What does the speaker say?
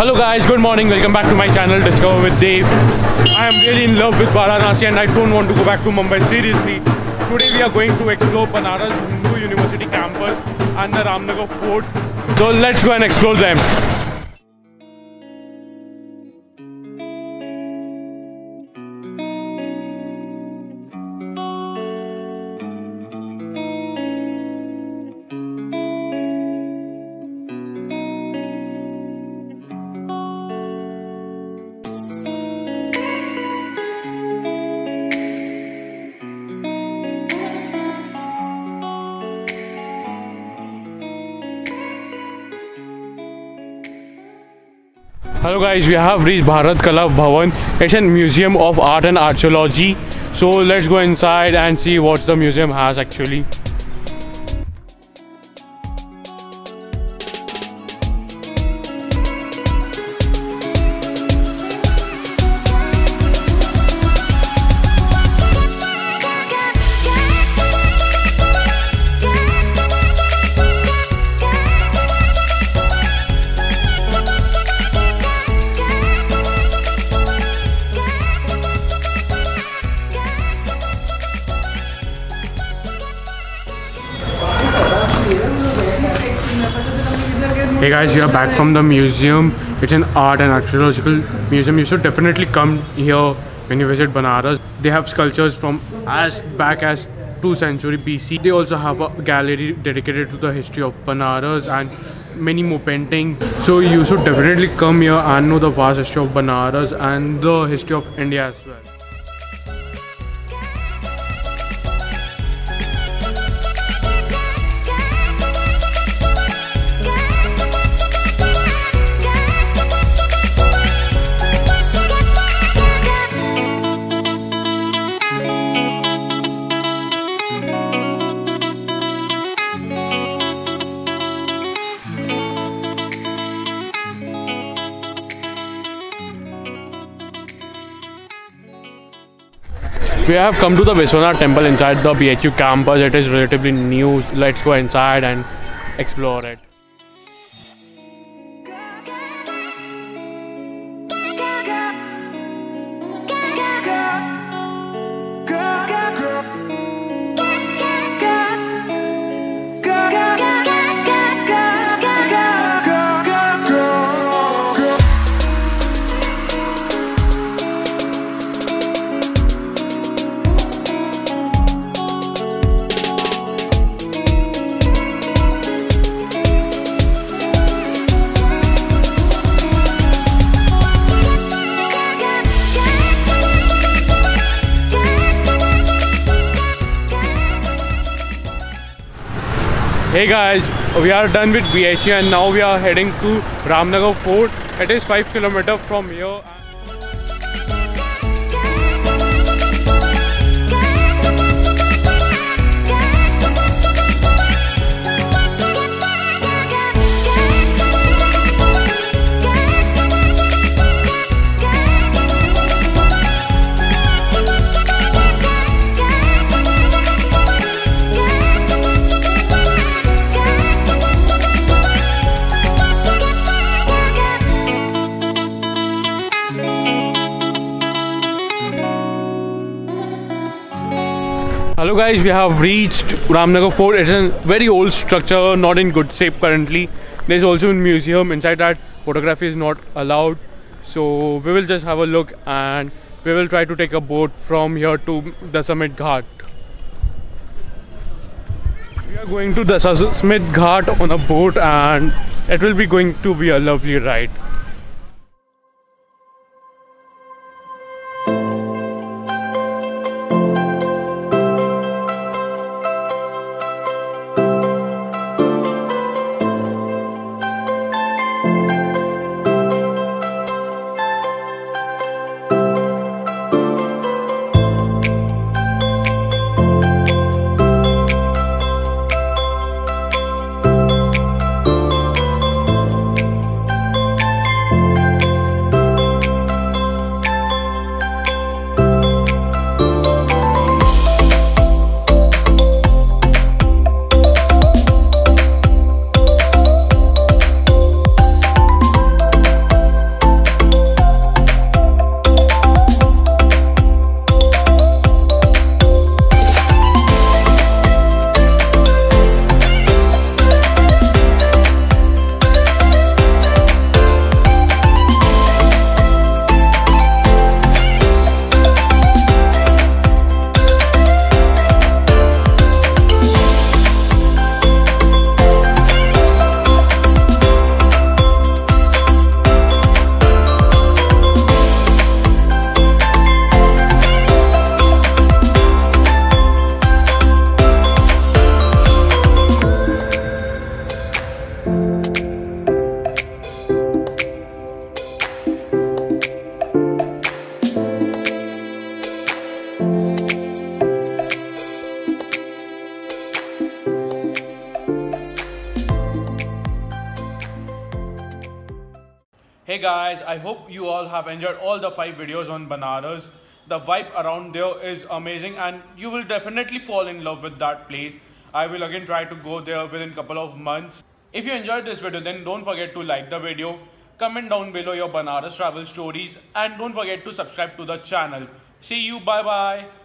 Hello guys, good morning. Welcome back to my channel Discover with Dev. I am really in love with Varanasi and I don't want to go back to Mumbai seriously. Today we are going to explore Banaras Hindu University campus and the Ramnagar fort. So let's go and explore them. Hello guys, we have reached Bharat Kala Bhavan. It's a museum of art and archaeology. So let's go inside and see what the museum has actually. Hey guys, we are back from the museum. It's an art and archaeological museum. You should definitely come here when you visit Banaras. They have sculptures from as back as 2 century BC. They also have a gallery dedicated to the history of Banaras and many more paintings. So you should definitely come here and know the vast history of Banaras and the history of India as well. We have come to the Vishwanath temple inside the BHU campus. It is relatively new. Let's go inside and explore it. Hey guys, we are done with BHU and now we are heading to Ramnagar Fort. It is 5 km from here. Hello guys, we have reached Ramnagar Fort. It's a very old structure, not in good shape currently. There's also a museum inside that photography is not allowed. So we will just have a look and we will try to take a boat from here to the Samne Ghat. We are going to the Samne Ghat on a boat and it will be going to be a lovely ride. Guys, I hope you all have enjoyed all the five videos on Banaras. The vibe around there is amazing and you will definitely fall in love with that place. I will again try to go there within couple of months. If you enjoyed this video then don't forget to like the video, comment down below your Banaras travel stories and don't forget to subscribe to the channel. See you, bye bye.